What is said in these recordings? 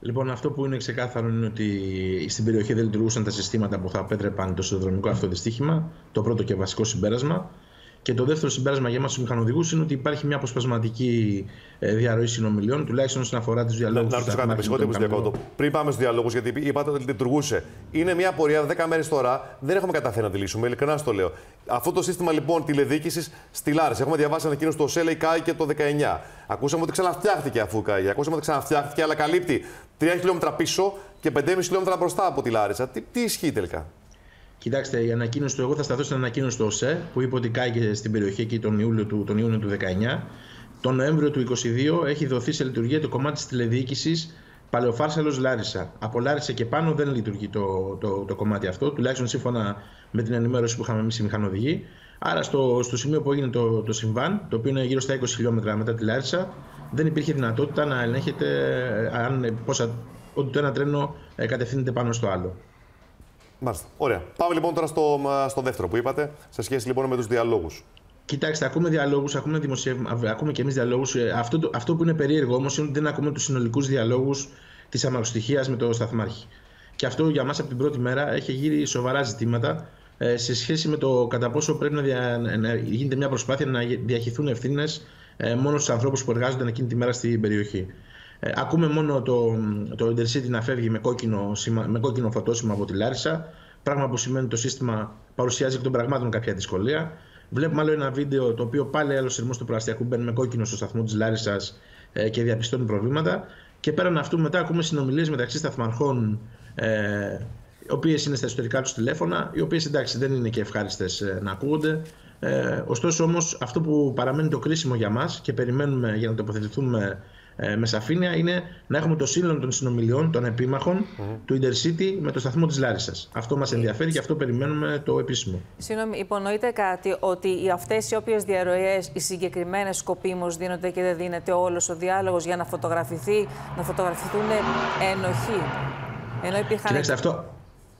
Λοιπόν, αυτό που είναι ξεκάθαρο είναι ότι στην περιοχή δεν λειτουργούσαν τα συστήματα που θα απέτρεπαν το σιδηροδρομικό αυτοδυστύχημα. Το πρώτο και βασικό συμπέρασμα. Και το δεύτερο συμπέρασμα για εμάς τους μηχανοδηγούς είναι ότι υπάρχει μια αποσπασματική ε, διαρροή συνομιλιών, τουλάχιστον όσον αφορά τους διαλόγους. Να ρωτήσω κάτι, με που διακόπτω. Πριν πάμε στους διαλόγους, γιατί είπατε ότι λειτουργούσε. Είναι μια πορεία 10 μέρες τώρα, δεν έχουμε καταφέρει να τη λύσουμε. Ειλικρινά το λέω. Αυτό το σύστημα λοιπόν τηλεδιοίκησης στη Λάρισα. Έχουμε διαβάσει ανακοίνωση του ΟΣΕ, λέει και το 19. Ακούσαμε ότι ξαναφτιάχτηκε αφού κάει. Ακούσαμε ότι ξαναφτιάχτηκε, αλλά καλύπτει 3 χιλιόμετρα πίσω και 5,5 χιλιόμετρα μπροστά από τη Λάρισα. Τι, τι ισχύει τελικά; Κοιτάξτε, η ανακοίνωση του, εγώ θα σταθώ στην ανακοίνωση του ΟΣΕ που είπε ότι κάηκε στην περιοχή εκεί τον Ιούλιο του, τον Ιούνιο του 19. Τον Νοέμβριο του 2022 έχει δοθεί σε λειτουργία το κομμάτι της τηλεδιοίκησης Παλαιοφάρσαλος Λάρισα. Από Λάρισα και πάνω δεν λειτουργεί το, το, το κομμάτι αυτό, τουλάχιστον σύμφωνα με την ενημέρωση που είχαμε εμείς οι μηχανοδηγοί. Άρα, στο, στο σημείο που έγινε το, το συμβάν, το οποίο είναι γύρω στα 20 χιλιόμετρα μετά τη Λάρισα, δεν υπήρχε δυνατότητα να ελέγχεται ε, αν, πόσα, ότι το ένα τρένο ε, κατευθύνεται πάνω στο άλλο. Μάλιστα. Ωραία. Πάμε λοιπόν τώρα στο, στο δεύτερο που είπατε, σε σχέση λοιπόν με τους διαλόγους. Κοιτάξτε, ακούμε διαλόγους, ακούμε, δημοσιεύμα, ακούμε και εμείς διαλόγους. Ε, αυτό, αυτό που είναι περίεργο όμως είναι ότι δεν ακούμε τους συνολικούς διαλόγους της αμαροστοιχία με το σταθμάρχη. Και αυτό για μας από την πρώτη μέρα έχει γύρει σοβαρά ζητήματα ε, σε σχέση με το κατά πόσο πρέπει να, δια, να γίνεται μια προσπάθεια να διαχυθούν ευθύνες ε, μόνο στους ανθρώπους που εργάζονται εκείνη τη μέρα στην περιοχή. Ε, ακούμε μόνο το, το Intercity να φεύγει με κόκκινο, με κόκκινο φωτόσημα από τη Λάρισα, πράγμα που σημαίνει ότι το σύστημα παρουσιάζει εκ των πραγμάτων κάποια δυσκολία. Βλέπουμε άλλο ένα βίντεο το οποίο πάλι άλλος σειρμό του Πραστιακού μπαίνει με κόκκινο στο σταθμό της Λάρισας ε, και διαπιστώνει προβλήματα. Και πέραν αυτού, μετά ακούμε συνομιλίες μεταξύ σταθμαρχών, ε, οι οποίες είναι στα εσωτερικά τους τηλέφωνα, οι οποίες εντάξει δεν είναι και ευχάριστες ε, να ακούγονται. Ε, ωστόσο, όμως, αυτό που παραμένει το κρίσιμο για μας και περιμένουμε για να τοποθετηθούμε ε, με σαφήνεια είναι να έχουμε το σύνολο των συνομιλιών των επίμαχων του Intercity με το σταθμό της Λάρισας. Αυτό μας ενδιαφέρει και αυτό περιμένουμε το επίσημο. Συγγνώμη, υπονοείται κάτι ότι αυτές οι όποιες διαρροές, οι συγκεκριμένες σκοπίμως δίνονται και δεν δίνεται όλος ο διάλογος για να φωτογραφηθεί, να φωτογραφηθούν ενοχή. Ενώ υπήρχαν. Κοιτάξτε, αυτό,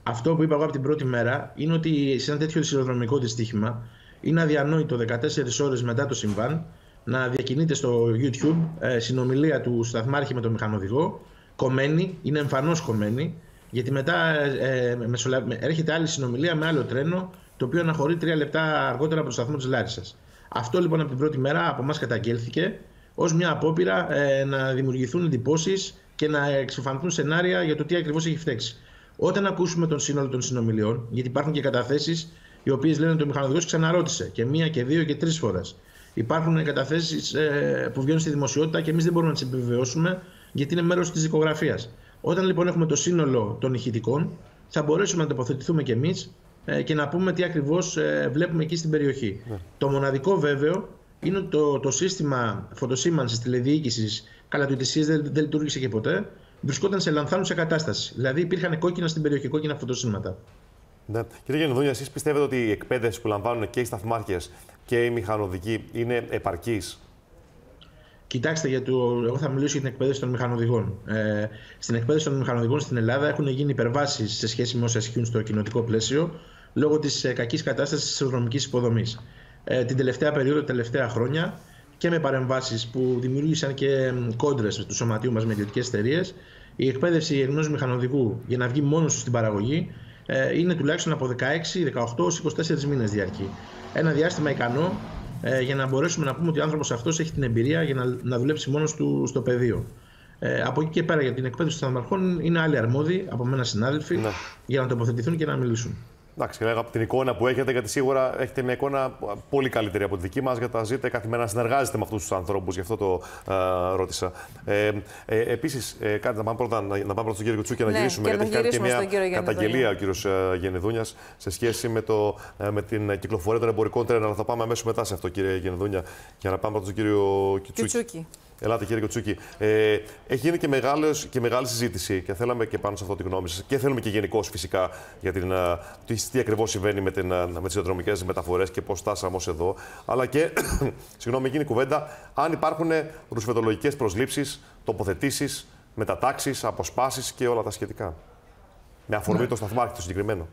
αυτό που είπα εγώ από την πρώτη μέρα είναι ότι σε ένα τέτοιο σιδηροδρομικό δυστύχημα είναι αδιανόητο 14 ώρες μετά το συμβάν να διακινείται στο YouTube ε, συνομιλία του σταθμάρχη με τον μηχανοδηγό, κομμένη, είναι εμφανώς κομμένη, γιατί μετά ε, ε έρχεται άλλη συνομιλία με άλλο τρένο, το οποίο αναχωρεί τρία λεπτά αργότερα από το σταθμό της Λάρισας. Αυτό λοιπόν από την πρώτη μέρα από εμάς καταγγέλθηκε ως μια απόπειρα ε, να δημιουργηθούν εντυπώσεις και να εξοφανθούν σενάρια για το τι ακριβώς έχει φταίξει. Όταν ακούσουμε τον σύνολο των συνομιλιών, γιατί υπάρχουν και καταθέσεις οι οποίες λένε ότι ο μηχανοδηγός ξαναρώτησε και μία και δύο και τρεις φορές. Υπάρχουν καταθέσεις ε, που βγαίνουν στη δημοσιότητα και εμείς δεν μπορούμε να τις επιβεβαιώσουμε γιατί είναι μέρος της δικογραφίας. Όταν λοιπόν έχουμε το σύνολο των ηχητικών, θα μπορέσουμε να τοποθετηθούμε κι εμείς ε, και να πούμε τι ακριβώς ε, βλέπουμε εκεί στην περιοχή. Ναι. Το μοναδικό βέβαιο είναι ότι το, το σύστημα φωτοσήμανση τηλεδιοίκησης καλά του ΙΤΣΙΕΣ δεν, δεν λειτουργήσε και ποτέ. Βρισκόταν σε λανθάνουσα κατάσταση. Δηλαδή υπήρχαν κόκκινα στην περιοχή, κόκκινα φωτοσύμματα. Ναι. Κύριε Γενοδούνια, εσείς πιστεύετε ότι η εκπαίδευση που λαμβάνουν και οι σταθμάρχες και οι μηχανοδικοί είναι επαρκής; Κοιτάξτε, για το... εγώ θα μιλήσω για την εκπαίδευση των μηχανοδηγών. Ε, στην εκπαίδευση των μηχανοδηγών στην Ελλάδα έχουν γίνει υπερβάσεις σε σχέση με όσα ισχύουν στο κοινοτικό πλαίσιο λόγω της ε, κακής κατάστασης της αεροδρομική υποδομής. Ε, την τελευταία περίοδο, τα τελευταία χρόνια και με παρεμβάσεις που δημιούργησαν και κόντρες του σωματείου μας με ιδιωτικές εταιρείες, η εκπαίδευση ενός μηχανοδηγού για να βγει μόνος του στην παραγωγή ε, είναι τουλάχιστον από 16, 18 24 μήνες διαρκή. Ένα διάστημα ικανό ε, για να μπορέσουμε να πούμε ότι ο άνθρωπος αυτός έχει την εμπειρία για να, να δουλέψει μόνος του στο πεδίο. Ε, από εκεί και πέρα για την εκπαίδευση των σταθμαρχών είναι άλλοι αρμόδιοι από μένα συνάδελφοι ναι. για να τοποθετηθούν και να μιλήσουν. Εντάξει, και από την εικόνα που έχετε, γιατί σίγουρα έχετε μια εικόνα πολύ καλύτερη από τη δική μας, γιατί τα ζείτε καθημερινά να συνεργάζεστε με αυτούς τους ανθρώπους, γι' αυτό το α, ρώτησα. Ε, ε, Επίσης, ε, κάτι να πάμε πρώτα, να, να πάμε πρώτα στον κύριο Κουτσούκη και να γυρίσουμε, γιατί έχει κάνει και μια καταγγελία ο κύριος Γενεδούνια σε σχέση με, το, με την κυκλοφορία των εμπορικών τρένων. Αλλά θα πάμε αμέσως μετά σε αυτό, κύριε Γενεδούνια, για να πάμε πρώτα στον κύριο Κουτσούκη. Ελάτε κύριε Κοτσούκη. Ε, έχει γίνει και, μεγάλος, και μεγάλη συζήτηση και θέλαμε και πάνω σε αυτό τη γνώμη σας και θέλουμε και γενικώς φυσικά για την, τι, τι ακριβώς συμβαίνει με, την, με τις διαδρομικές μεταφορές και πώς φτάσαμε ως εδώ. Αλλά και, συγγνώμη, γίνει κουβέντα αν υπάρχουν ρουσφετολογικές προσλήψεις, τοποθετήσεις, μετατάξεις, αποσπάσεις και όλα τα σχετικά. Με αφορμή ναι. το σταθμάρχη το συγκεκριμένο.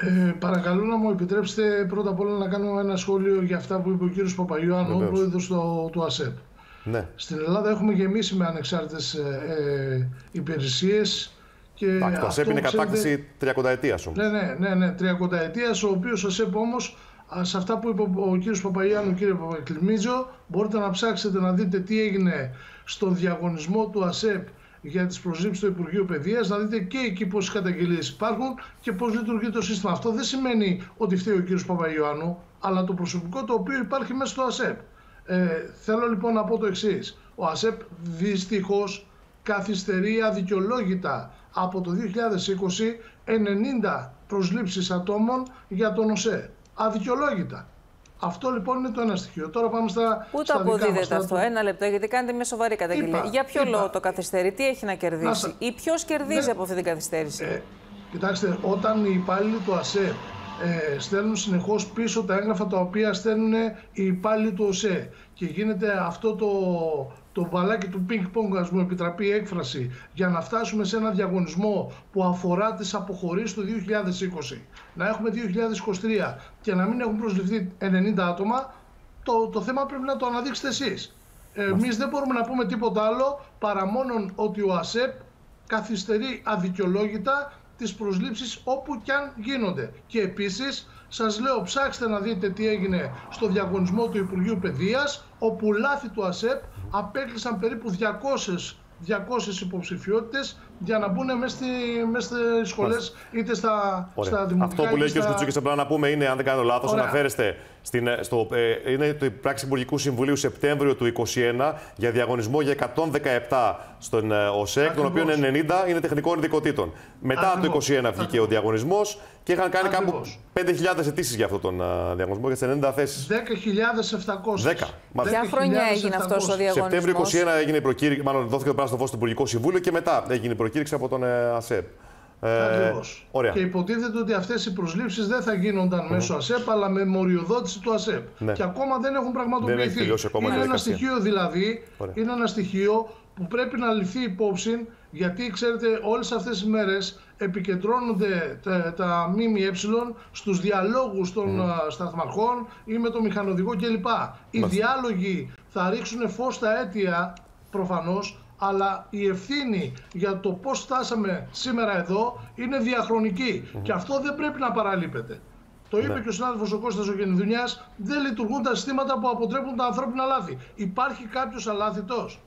Ε, παρακαλώ να μου επιτρέψετε πρώτα απ' όλα να κάνω ένα σχόλιο για αυτά που είπε ο κύριος Παπαγιώαννου, ο πρόεδρος του, του ΑΣΕΠ. Ναι. Στην Ελλάδα έχουμε γεμίσει με ανεξάρτητες ε, υπηρεσίες και το ΑΣΕΠ είναι κατάκτηση 30 ετία Ναι, ναι, ναι, ναι 30 ετία, ο οποίος ΑΣΕΠ όμως σε αυτά που είπε ο κύριος Παπαγιάννου, κύριε Παπακλημίζο, μπορείτε να ψάξετε να δείτε τι έγινε στον διαγωνισμό του ΑΣΕΠ για τις προσλήψεις του Υπουργείου Παιδείας, να δείτε και εκεί πόσες καταγγελίες υπάρχουν και πώς λειτουργεί το σύστημα. Αυτό δεν σημαίνει ότι φταίει ο κύριος Παπαγιάννου, αλλά το προσωπικό το οποίο υπάρχει μέσα στο ΑΣΕΠ. Ε, θέλω λοιπόν να πω το εξής. Ο ΑΣΕΠ δυστυχώς καθυστερεί αδικαιολόγητα από το 2020 90 προσλήψεις ατόμων για τον ΟΣΕ. Αδικαιολόγητα. Αυτό λοιπόν είναι το ένα στοιχείο. Τώρα πάμε στα. Πού το αποδίδεται αυτό, ένα λεπτό, γιατί κάνετε μια σοβαρή καταγγελία. Για ποιο είπα. λόγο το καθυστερεί, τι έχει να κερδίσει, να... ή ποιος κερδίζει ναι. από αυτή την καθυστέρηση; Ε, κοιτάξτε, όταν οι υπάλληλοι του ΑΣΕ ε, στέλνουν συνεχώς πίσω τα έγγραφα τα οποία στέλνουν οι υπάλληλοι του ΟΣΕ και γίνεται αυτό το, το μπαλάκι του πινκ πονγκ, ας μου επιτραπεί έκφραση, για να φτάσουμε σε ένα διαγωνισμό που αφορά τις αποχωρήσεις του 2020, να έχουμε 2023 και να μην έχουν προσληφθεί 90 άτομα, το, το θέμα πρέπει να το αναδείξετε εσείς. Εμείς δεν μπορούμε να πούμε τίποτα άλλο παρά μόνο ότι ο ΑΣΕΠ καθυστερεί αδικαιολόγητα τις προσλήψεις όπου και αν γίνονται. Και επίσης σας λέω ψάξτε να δείτε τι έγινε στο διαγωνισμό του Υπουργείου Παιδείας όπου λάθη του ΑΣΕΠ απέκλεισαν περίπου 200 200 υποψηφιότητες για να μπουν μέσα στις σχολές είτε στα, στα δημοτικά. Αυτό που λέει ο κ. Κουτσούκης, απλά να πούμε είναι, αν δεν κάνω λάθος, αναφέρεστε στην, ε, στο, ε, είναι το πράξη Υπουργικού Συμβουλίου Σεπτέμβριο του 2021 για διαγωνισμό για 117 στον ε, ΟΣΕΚ, των οποίων 90 είναι τεχνικών ειδικοτήτων. Μετά Ακριβώς. το 2021 βγήκε ο διαγωνισμός και είχαν κάνει Ακριβώς. κάπου 5.000 αιτήσεις για αυτόν τον uh, διαγωνισμό για τις 90 θέσεις. 10.700. 10. Ποια χρονιά έγινε αυτός ο διαγωνισμός. Σεπτέμβριο 2021 έγινε η προκήρυξη, μάλλον δόθηκε το πράσινο φως στο Υπουργικό Συμβούλιο και μετά έγινε η προκήρυξη από τον uh, ΑΣΕΠ. Ε, Και υποτίθεται ότι αυτές οι προσλήψεις δεν θα γίνονταν mm. μέσω ΑΣΕΠ, αλλά με μοριοδότηση του ΑΣΕΠ. Ναι. Και ακόμα δεν έχουν πραγματοποιηθεί. Δεν ακόμα είναι ένα στοιχείο δηλαδή, είναι ένα στοιχείο που πρέπει να ληφθεί υπόψη, γιατί ξέρετε, όλες αυτές τι μέρες επικεντρώνονται τα, τα ΜΜΕ στους διαλόγους των mm. σταθμαρχών ή με το μηχανοδικό κλπ. Οι διάλογοι θα ρίξουν φως στα αίτια προφανώς αλλά η ευθύνη για το πώς φτάσαμε σήμερα εδώ είναι διαχρονική και αυτό δεν πρέπει να παραλείπεται. Το είπε ναι. και ο συνάδελφος ο Κώστας ο Γενιδουνιάς, δεν λειτουργούν τα συστήματα που αποτρέπουν τα ανθρώπινα λάθη. Υπάρχει κάποιος αλάθητος;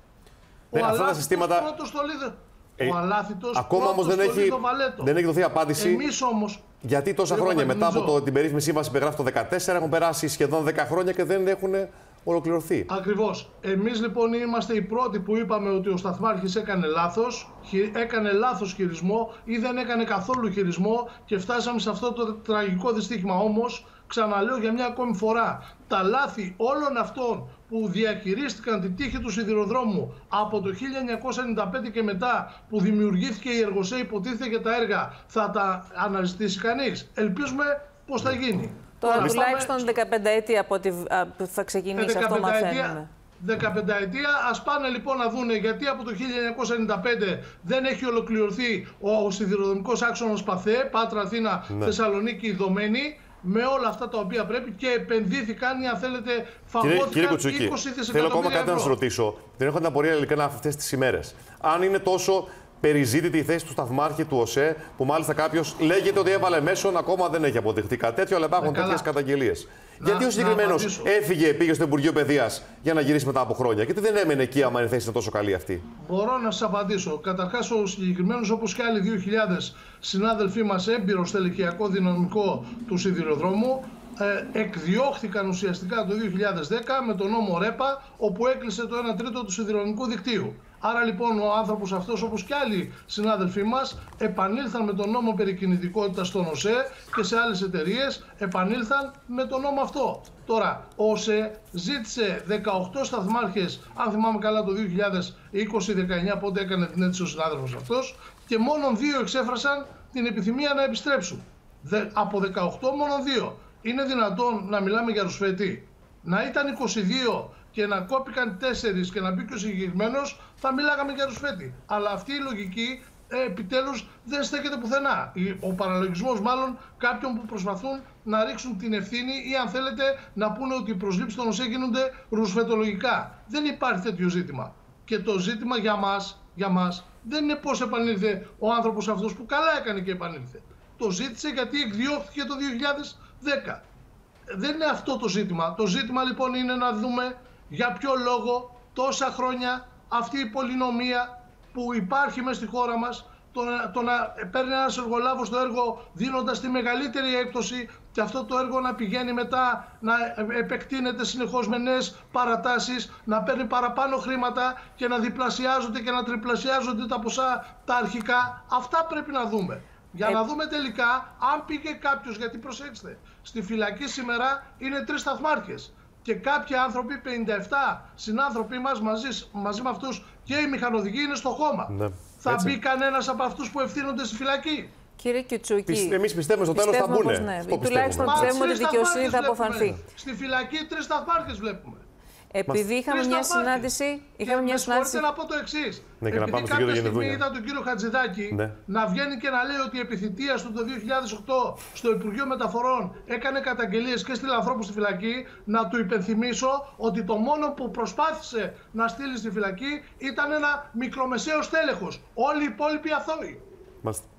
Ναι, ο αυτά τα συστήματα. Πρώτος το λίδε... ε, ο αλάθητος. Ακόμα όμως δεν, έχει, δεν έχει δοθεί απάντηση. Εμείς όμω. Γιατί τόσα χρόνια μετά από το, την περίφημη σύμβαση που υπεγράφει το 2014 έχουν περάσει σχεδόν 10 χρόνια και δεν έχουν ολοκληρωθεί. Ακριβώς. Εμείς λοιπόν είμαστε οι πρώτοι που είπαμε ότι ο Σταθμάρχης έκανε λάθος, έκανε λάθος χειρισμό ή δεν έκανε καθόλου χειρισμό και φτάσαμε σε αυτό το τραγικό δυστύχημα. Όμως, ξαναλέω για μια ακόμη φορά, τα λάθη όλων αυτών που διαχειρίστηκαν την τύχη του σιδηροδρόμου από το 1995 και μετά που δημιουργήθηκε η Εργοσέ υποτίθεται για τα έργα θα τα αναζητήσει κανείς. Ελπίζουμε πως θα γίνει. Τώρα τουλάχιστον 15 έτη από ότι θα ξεκινήσει αυτό μαθαίνουμε. 15 ετία. Ας πάνε λοιπόν να δούνε γιατί από το 1995 δεν έχει ολοκληρωθεί ο, ο σιδηροδρομικός άξονας Παθέ, Πάτρα, Αθήνα, ναι. Θεσσαλονίκη, Δομένη με όλα αυτά τα οποία πρέπει και επενδύθηκαν ή αν θέλετε φαγώθηκαν κύριε, κύριε 20 δισεκατομμύρια Θέλω ακόμα κάτι να σας ρωτήσω. Δεν έχω την απορία ειλικρινά αυτές τις ημέρες. Αν είναι τόσο περιζήτητη η θέση του σταθμάρχη του ΟΣΕ, που μάλιστα κάποιος λέγεται ότι έβαλε μέσον, ακόμα δεν έχει αποδειχθεί κάτι τέτοιο, αλλά υπάρχουν τέτοιες καταγγελίες. Γιατί ο συγκεκριμένος έφυγε, πήγε στο Υπουργείο Παιδείας για να γυρίσει μετά από χρόνια; Γιατί δεν έμενε εκεί, άμα η θέση είναι τόσο καλή αυτή; Μπορώ να σας απαντήσω. Καταρχάς, ο συγκεκριμένος, όπως και άλλοι 2.000 συνάδελφοί μας, έμπειρος στελεχειακό δυναμικό του σιδηροδρόμου, ε, εκδιώχθηκαν ουσιαστικά το 2010 με τον νόμο ΡΕΠΑ, όπου έκλεισε το 1 τρίτο του σιδηροδρομικού δικτύου. Άρα λοιπόν ο άνθρωπος αυτός, όπως και άλλοι συνάδελφοί μας, επανήλθαν με τον νόμο περί κινητικότητας στον ΟΣΕ και σε άλλες εταιρείες επανήλθαν με τον νόμο αυτό. Τώρα, ο ΟΣΕ ζήτησε 18 σταθμάρχες, αν θυμάμαι καλά το 2020-19, πότε έκανε την αίτηση ο συνάδελφος αυτός, και μόνο δύο εξέφρασαν την επιθυμία να επιστρέψουν. από 18 μόνο δύο. Είναι δυνατόν να μιλάμε για ρουσφέτη; Να ήταν 22 και να κόπηκαν τέσσερις και να μπει και ο συγκεκριμένος, θα μιλάγαμε για ρουσφέτη. Αλλά αυτή η λογική ε, επιτέλους δεν στέκεται πουθενά. Ο παραλογισμός μάλλον κάποιων που προσπαθούν να ρίξουν την ευθύνη ή αν θέλετε να πούνε ότι οι προσλήψεις των ΟΣΕ γίνονται ρουσφετολογικά. Δεν υπάρχει τέτοιο ζήτημα. Και το ζήτημα για μας, για μας δεν είναι πώς επανήλθε ο άνθρωπος αυτός που καλά έκανε και επανήλθε. Το ζήτησε γιατί εκδιώχθηκε το 2010. Δεν είναι αυτό το ζήτημα. Το ζήτημα λοιπόν είναι να δούμε για ποιο λόγο τόσα χρόνια αυτή η πολυνομία που υπάρχει μέσα στη χώρα μας το, το να παίρνει ένας εργολάβος το έργο δίνοντας τη μεγαλύτερη έκπτωση και αυτό το έργο να πηγαίνει μετά να επεκτείνεται συνεχώς με νέες παρατάσεις, να παίρνει παραπάνω χρήματα και να διπλασιάζονται και να τριπλασιάζονται τα ποσά τα αρχικά. Αυτά πρέπει να δούμε. Για ε... να δούμε τελικά αν πήγε κάποιος, γιατί προσέξτε, στη φυλακή σήμερα είναι τρεις σταθμάρχες και κάποιοι άνθρωποι, 57 συνάνθρωποι μας μαζί, μαζί με αυτούς και οι μηχανοδηγοί είναι στο χώμα. Ναι. Θα Έτσι. μπει κανένας από αυτούς που ευθύνονται στη φυλακή; Κύριε Κιουτσούκη, εμείς πιστεύουμε στο τέλος θα μπουν. Ναι. Τουλάχιστον πιστεύουμε ότι η δικαιοσύνη θα αποφανθεί. Στη φυλακή τρεις σταθμάρχε βλέπουμε. Επειδή είχαμε μια συνάντηση. Είχαμε μια συνάντηση. να πω το εξής. Ναι, Επειδή να κάποια στιγμή είδα τον κύριο Χατζηδάκη ναι. να βγαίνει και να λέει ότι η επιθυμία του το 2008 στο Υπουργείο Μεταφορών έκανε καταγγελίες και στη Λανθρόπου στη φυλακή. Να του υπενθυμίσω ότι το μόνο που προσπάθησε να στείλει στη φυλακή ήταν ένα μικρομεσαίο τέλεχο. Όλοι οι υπόλοιποι αθώοι. Μάλιστα.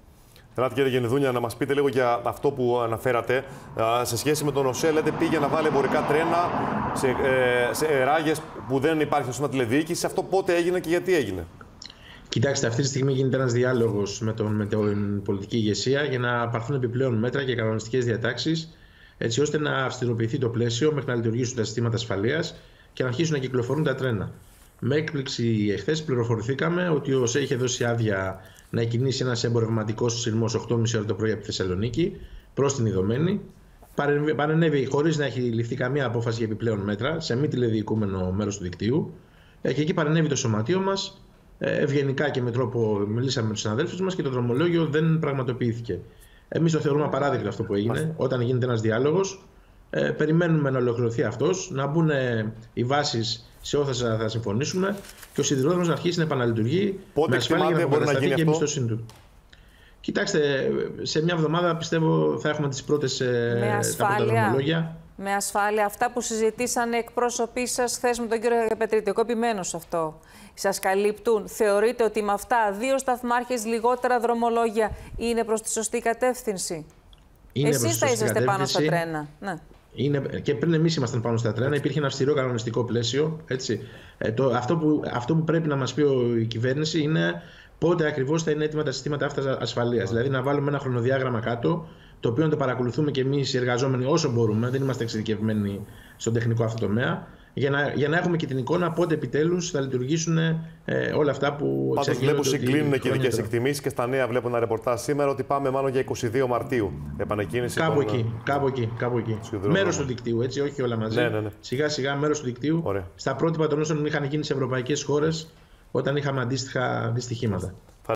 Ελάτε κύριε Γενιδούνια να μας πείτε λίγο για αυτό που αναφέρατε. Σε σχέση με τον ΟΣΕ, λέτε πήγε να βάλει εμπορικά τρένα σε, ε, σε ράγες που δεν υπάρχει στο τηλεδιοίκησης. Αυτό πότε έγινε και γιατί έγινε; Κοιτάξτε, αυτή τη στιγμή γίνεται ένας διάλογος με, τον, με την πολιτική ηγεσία για να πάρθουν επιπλέον μέτρα και κανονιστικές διατάξεις, έτσι ώστε να αυστηροποιηθεί το πλαίσιο μέχρι να λειτουργήσουν τα συστήματα ασφαλείας και να αρχίσουν να κυκλοφορούν τα τρένα. Με έκπληξη εχθές πληροφορηθήκαμε ότι ο ΣΕ είχε δώσει άδεια να κινήσει ένας εμπορευματικός σειρμό 8.30 ώρα το πρωί από τη Θεσσαλονίκη προς την Ιδωμένη. Παρενέβη χωρίς να έχει ληφθεί καμία απόφαση για επιπλέον μέτρα σε μη τηλεδιοικούμενο μέρος του δικτύου. Ε, και εκεί παρενέβη το σωματείο μας. Ε, ευγενικά και με τρόπο μιλήσαμε με τους συναδέλφους μας και το δρομολόγιο δεν πραγματοποιήθηκε. Εμείς το θεωρούμε απαράδεκτο αυτό που έγινε. Όταν γίνεται ένας διάλογος, ε, περιμένουμε να ολοκληρωθεί αυτός, να μπουν οι βάσεις σε όσα θα συμφωνήσουμε και ο σιδηρόδρομο να αρχίσει να επαναλειτουργεί Πότε με ασφάλεια για να μπορεί να γίνει και εμπιστοσύνη του. Κοιτάξτε, σε μια εβδομάδα πιστεύω θα έχουμε τις πρώτες ε, τα πρώτα Με ασφάλεια, αυτά που συζητήσαν εκπρόσωποι σας χθε με τον κύριο Πετρίτη, εγώ επιμένω σε αυτό. Σας καλύπτουν. Θεωρείτε ότι με αυτά δύο σταθμάρχες λιγότερα δρομολόγια είναι προς τη σωστή κατεύθυνση; Εσείς θα είσαστε πάνω στα τρένα. Ναι είναι, και πριν εμείς ήμασταν πάνω στα τρένα, υπήρχε ένα αυστηρό κανονιστικό πλαίσιο. Έτσι. Ε, το, αυτό, που, αυτό που πρέπει να μας πει ο, η κυβέρνηση είναι πότε ακριβώς θα είναι έτοιμα τα συστήματα αυτάς ασφαλείας. Δηλαδή να βάλουμε ένα χρονοδιάγραμμα κάτω, το οποίο να το παρακολουθούμε και εμείς οι εργαζόμενοι όσο μπορούμε, δεν είμαστε εξειδικευμένοι στον τεχνικό αυτό τομέα, για να, για να έχουμε και την εικόνα πότε επιτέλους θα λειτουργήσουν ε, όλα αυτά που Πάντως βλέπω συγκλίνουν και οι δικέ εκτιμήσει και στα νέα βλέπω ένα ρεπορτάζ σήμερα ότι πάμε μάλλον για 22 Μαρτίου. Επανεκκίνηση. Κάπου των... εκεί. Κάπου εκεί. Κάπου εκεί. Μέρος του δικτύου, έτσι, όχι όλα μαζί. Ναι, ναι, ναι. Σιγά σιγά μέρος του δικτύου. Ωραία. Στα πρότυπα των όσων είχαν γίνει σε ευρωπαϊκές χώρες όταν είχαμε αντίστοιχα δυστυχήματα.